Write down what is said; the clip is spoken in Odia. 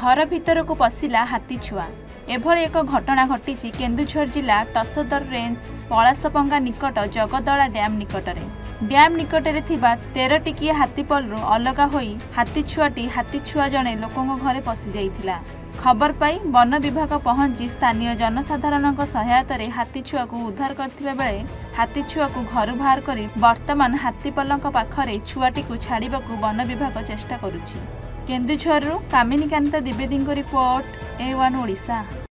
ଘର ଭିତରକୁ ପଶିଲା ହାତୀ ଛୁଆ। ଏଭଳି ଏକ ଘଟଣା ଘଟିଛି କେନ୍ଦୁଝର ଜିଲ୍ଲା ଟସଦର ରେଞ୍ଜ ପଳାଶପଙ୍ଗା ନିକଟ ଜଗଦଳା ଡ୍ୟାମ୍ ନିକଟରେ। ଡ୍ୟାମ୍ ନିକଟରେ ଥିବା ତେର ଟିକିଆ ହାତୀପଲରୁ ଅଲଗା ହୋଇ ହାତୀ ଛୁଆଟି ହାତୀ ଛୁଆ ଜଣେ ଲୋକଙ୍କ ଘରେ ପଶିଯାଇଥିଲା ଖବର ପାଇ ବନ ବିଭାଗ ପହଞ୍ଚି ସ୍ଥାନୀୟ ଜନସାଧାରଣଙ୍କ ସହାୟତାରେ ହାତୀ ଛୁଆକୁ ଉଦ୍ଧାର କରିଥିବା ବେଳେ ହାତୀ ଛୁଆକୁ ଘରୁ ବାହାର କରି ବର୍ତ୍ତମାନ ହାତୀପଲଙ୍କ ପାଖରେ ଛୁଆଟିକୁ ଛାଡ଼ିବାକୁ ବନ ବିଭାଗ ଚେଷ୍ଟା କରୁଛି। କେନ୍ଦୁଝରରୁ କାମିନୀକାନ୍ତ ଦ୍ୱିବେଦୀଙ୍କ ରିପୋର୍ଟ ଏ ୱାନ୍ ଓଡ଼ିଶା